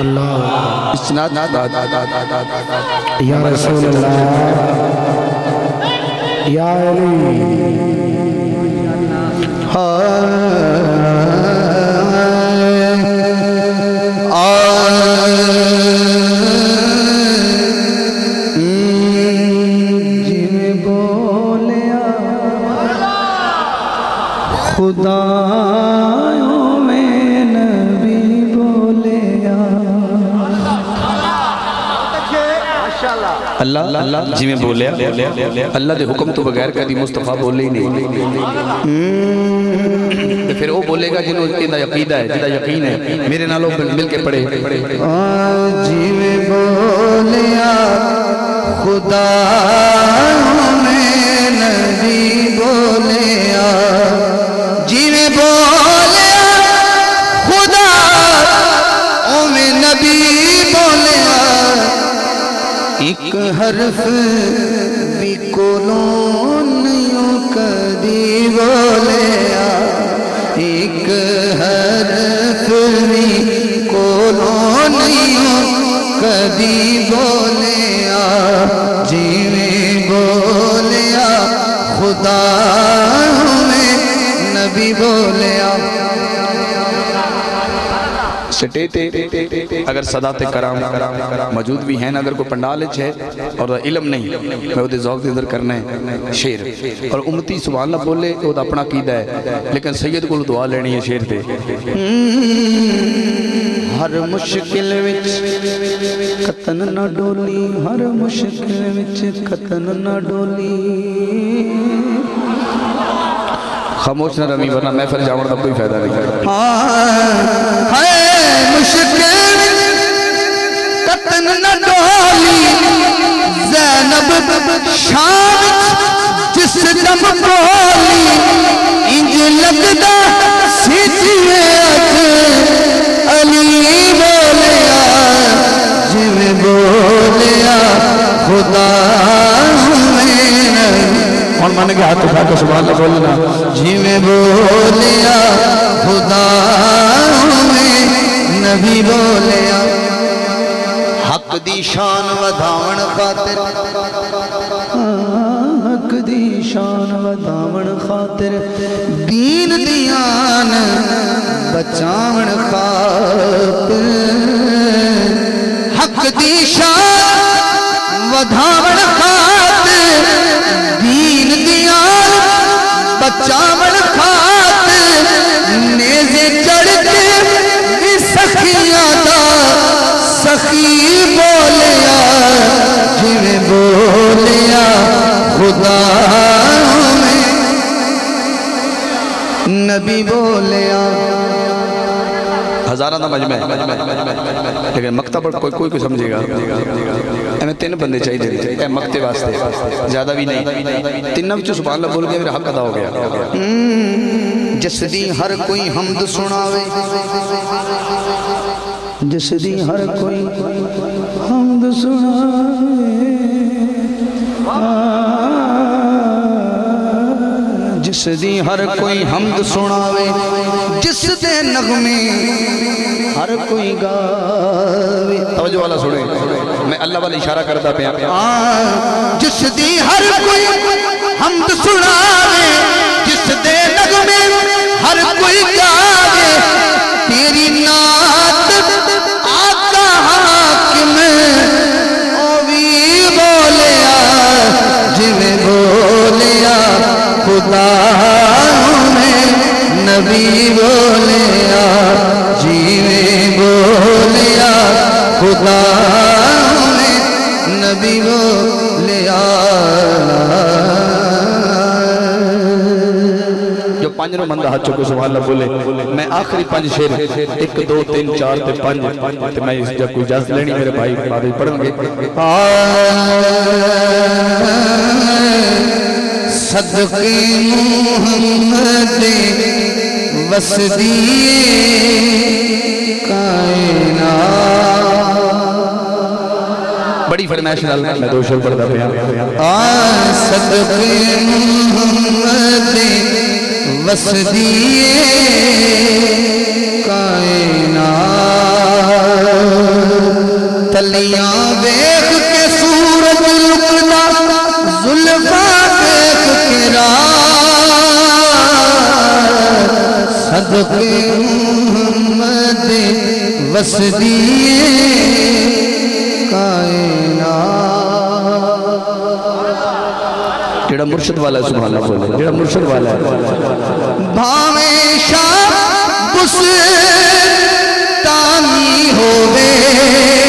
اللہ یا رسول اللہ یا علی۔ ہاں اللہ جی میں بولیا اللہ دے حکم تو بغیر کدی مصطفیٰ بولے ہی نہیں۔ پھر وہ بولے گا جنہوں دا یقیدہ ہے جدا یقین ہے۔ میرے نالوں مل کے پڑھے۔ جی میں بولیا، خدا میں نبی بولیا۔ ایک حرف بھی کولوں نہیں کدی بولیا ایک حرف بھی کولوں نہیں کدی بولیا جی میں بولیا خدا میں نبی بولیا سٹے تے اگر صدات کرام موجود بھی ہیں اگر کوئی پنڈال ہے اور علم نہیں میں وہ دے ذوق دے اندر کرنا ہے شیر اور امتی سبحان اللہ بولے وہ دا اپنا قیدہ ہے لیکن سید کو دعا لینی ہے شیر تے۔ ہر مشکل وچ قطن نہ ڈولی ہر مشکل وچ قطن نہ ڈولی۔ خاموش نہ رمی ورنہ محفل جاون دا کوئی فائدہ نہیں۔ ہے مشکل، قطن نہ ڈولی زینب شام جس دم بولی انج لگدا سیچوے اج علی بولیا جی بولیا، خدا ہمیں اور من کے ہاتھ اٹھا کے سبحان اللہ بولنا۔ جی میں بولیا، خدا میں نبی بولیا حق دی شان ودھاون خاطر۔ حق دی شان ودھاون خاطر۔ دین دیان بچاون خاطر۔ حق دی شان ودھاون خاطر۔ کوئی کوئی کوئی سمجھے گا ہمیں تین بندے چاہیے دے اے مکتے واسطے۔ زیادہ بھی نہیں۔ تینوں وچوں سبحان اللہ بول گیا میرا حق ادا ہو گیا۔ جس دی ہر کوئی حمد سناوے۔ جس دی ہر کوئی حمد سناوے۔ جس دی ہر کوئی حمد سناوے، جس دے نغمے ہر کوئی گاوے۔ توجہ والا سنے میں اللہ والا اشارہ کرتا پیا۔ جس دی ہر کوئی حمد سناوے، جس دے نغمے ہر کوئی گاوے۔ تیری نات آقا حاکم خدا میں نبی بولیا جیویں بولیا خدا میں نبی بولیا جو پانچ نو مندہ ہاتھ چکو سبحان اللہ بولے۔ میں آخری پانچ شیر ایک دو تین چار تے پانچ۔ تے میں اس جب کوئی اجازت لینی میرے بھائی بابے پڑھیں گے۔ صدقی محمد وسدی کائنات بڑی فرمائش نال میں دو شیر پڑھتا پیا۔ آن صدقی محمد وسدی کائنات۔ کلیاں ویخ کے صدقے محمد وسدیے کائنات۔ جڑا مرشد والا ہے سبحان اللہ بولے جڑا مرشد والا ہے۔ بھاویں شاہ بستانی ہووے باویں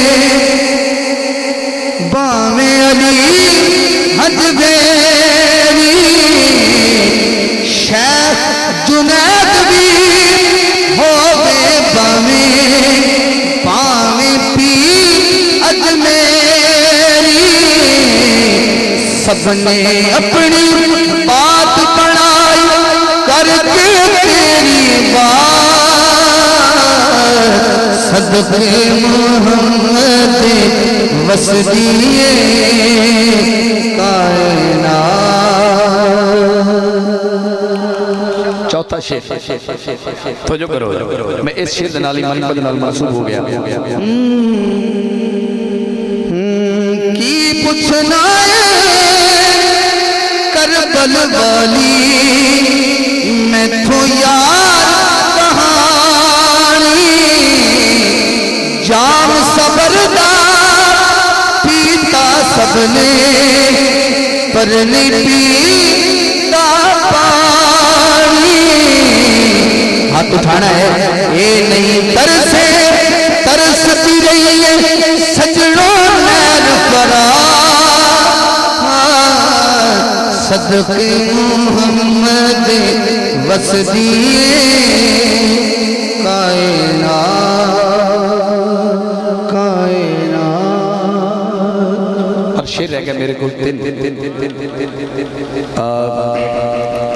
سب نے اپنی بات بڑھائی کر کے تیری بات۔ صدقے محمد وسدیے کائنات۔ چوتھا شیر تو جو کرو۔ میں اس شیر دنالی نال منصوب ہو گیا۔ کی پوچھنا ہے؟ گل والی میں تو یار کہانی۔ جام صبردار پیتا سب نے پر نہیں پیتا پانی۔ ہاتھ اٹھانا ہے۔ صدقے محمد وسدیے کائنات کائنات اور شیر رہ گیا میرے کو تین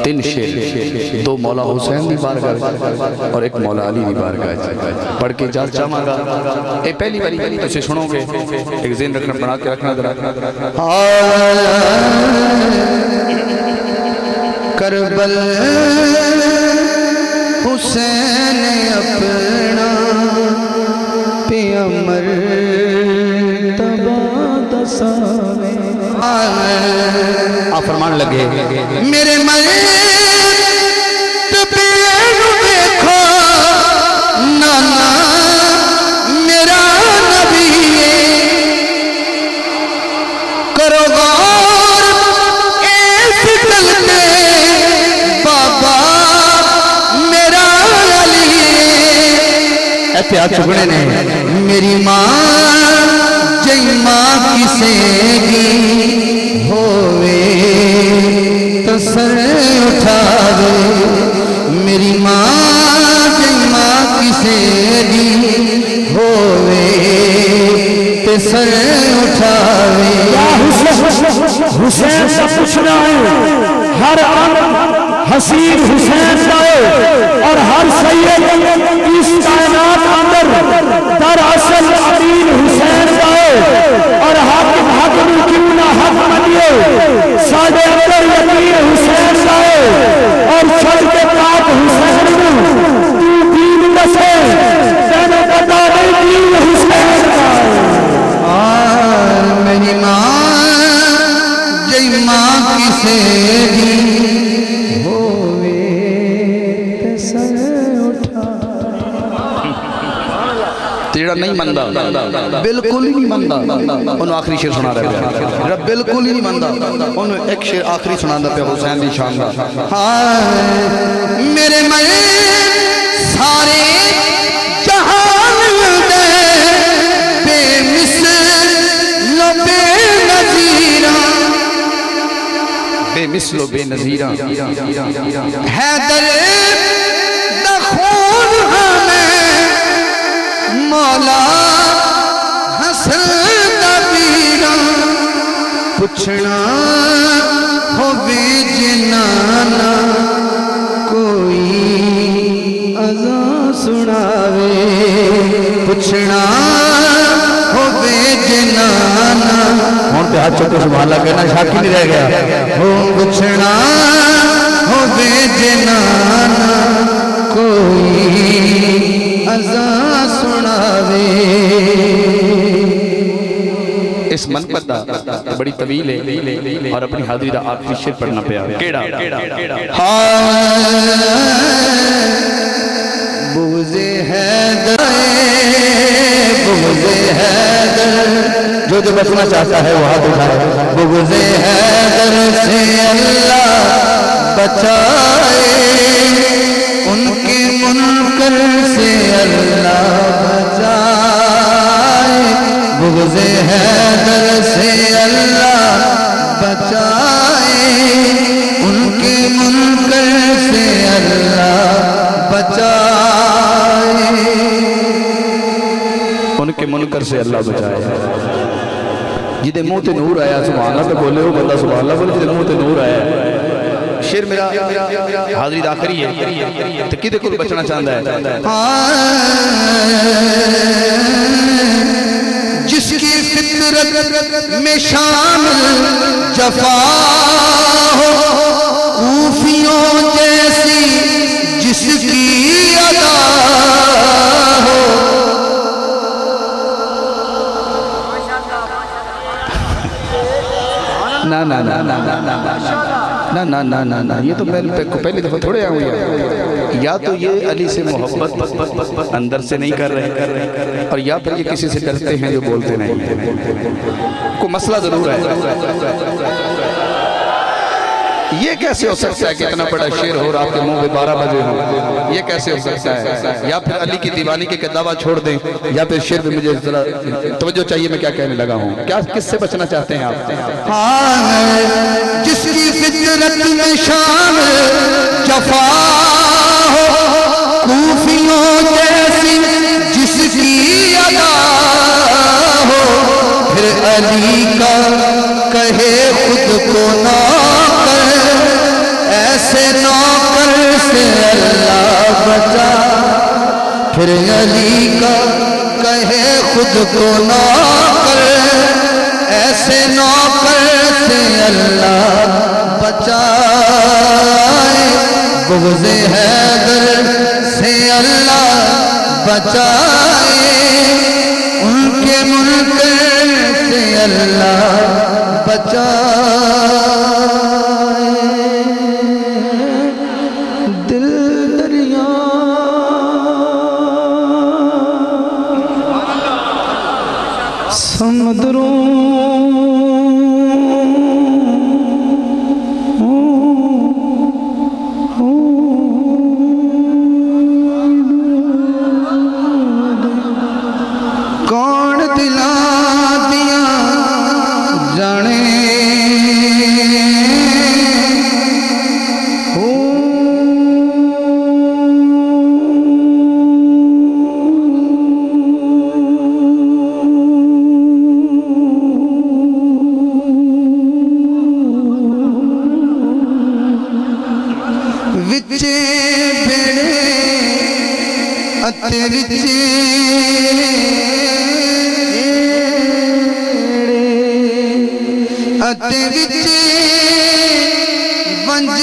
تین شیر دو مولا حسین بھی بارگاہ اور ایک مولا علی بھی بارگاہ پڑھ کے جا چاہاں گا اے پہلی باری اسے سنو گے ایک ذہن رکھنا بنا کے رکھنا ذرا کربل حسین اپنا پہ امر آپ فرمان لگے۔ میرے من دیکھو نانا احتیاط چکنے نے۔ میری ماں جئی ماں کسے گی ہووے، تو سر اٹھاوے میری ماں جئی ماں کسے گی ہووے، تو سر اٹھاوے حسین سے پوچھنا ہے ہر عالم حسین حسین کا ہے اور ہر سید اس کائنات دراصل امین حسین کا ہے اور حاکم حاکم کیوں نہ حق منیے ساڑھے تیرا مندہ بالکل ہی نہیں مندہ انہوں آخری شیر سنا رہے ہیں جڑا بالکل ہی نہیں مندہ انہوں ایک شیر آخری سنا رہے پہ حسین دی شان دا۔ ہائے، میرے من سارے جہان دے بے مثل بے نظیرہ۔ بے مثل و بے نظیرہ۔ حیدر مولا حسن دبیرہ پوچھنا ہووے جنانا کوئی ازاں سناوے پوچھنا ہووے جنانا ہون پہ ہاتھ چکو سبحان اللہ کہنا شاکی نہیں رہ گیا۔ ہو پوچھنا جنانا کوئی ازاں سناوے اس منقبت دا بڑی طویل ہے اور اپنی حاضری دا آخری شیر پڑھنا پیا۔ کیڑا؟ بغض حیدر بغض حیدر جو جو بچنا چاہتا ہے وہ ہاتھ اٹھائے۔ بغض حیدر سے اللہ بچائے۔ ان کے منکر سے اللہ بچائے۔ بغض حیدر سے اللہ بچائے۔ ان کے منکر سے اللہ بچائے۔ ان کے منکر سے اللہ بچائے۔ جدے منہ تے نور آیا، سبحان اللہ تے بولے ہو بندہ، سبحان اللہ بولے، جدے منہ تے نور آیا۔ شیر میرا حاضری داخری ہے۔ تو کدے کو بچنا چاہتا ہے؟ جس کی فطرت میں شامل جفا نا نا نا نا یہ تو میں پہلی دفعہ تھوڑے آئے ہوئی یا تو یہ علی سے محبت اندر سے نہیں کر رہے اور یا پھر یہ کسی سے ڈرتے ہیں جو بولتے نہیں کوئی مسئلہ ضرور ہے یہ کیسے ہو سکتا ہے کہ اتنا بڑا شیر ہو رات کے منہ پہ بارہ بجے ہو یہ کیسے ہو سکتا ہے؟ یا پھر علی کی دیوانی کے دعویٰ چھوڑ دیں، یا پھر شیر پہ مجھے ذرا توجہ چاہیے میں کیا کہنے لگا ہوں؟ کیا کس سے بچنا چاہتے ہیں آپ؟ ہاں جس کی فطرت میں شان جفا ہو خود کو نوکر، ایسے نوکر سے اللہ بچائے۔ بغض حیدر سے اللہ بچائے۔ ان کے منکر سے اللہ بچائے۔ ਵਿੱਚ ਬੇੜੇ ਅਤੇ ਵਿੱਚ ਅਤੇ ਵਿੱਚ ਵੰਜ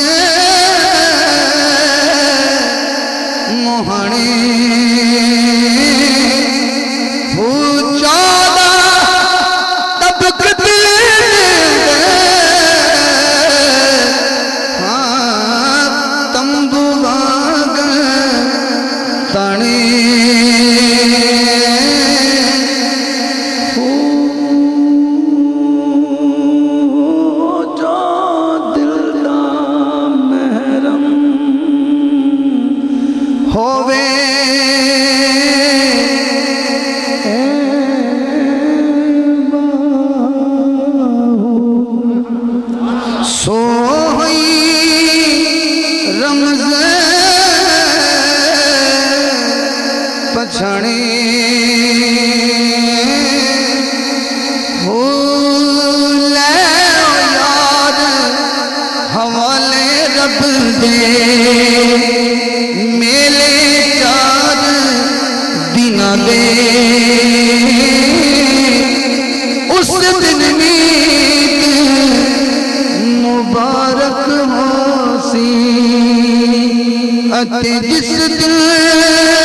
جس دل